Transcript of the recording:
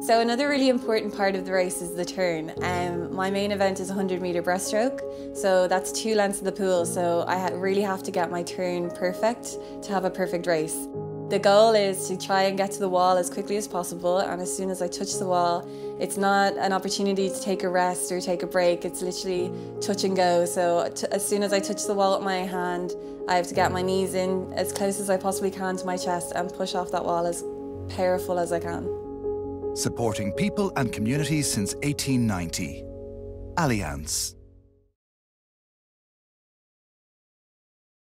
So another really important part of the race is the turn. Um, my main event is a 100 metre breaststroke, so that's two lengths of the pool, so I really have to get my turn perfect to have a perfect race. The goal is to try and get to the wall as quickly as possible and as soon as I touch the wall, it's not an opportunity to take a rest or take a break, it's literally touch and go. So as soon as I touch the wall with my hand, I have to get my knees in as close as I possibly can to my chest and push off that wall as powerful as I can. Supporting people and communities since 1890. Allianz.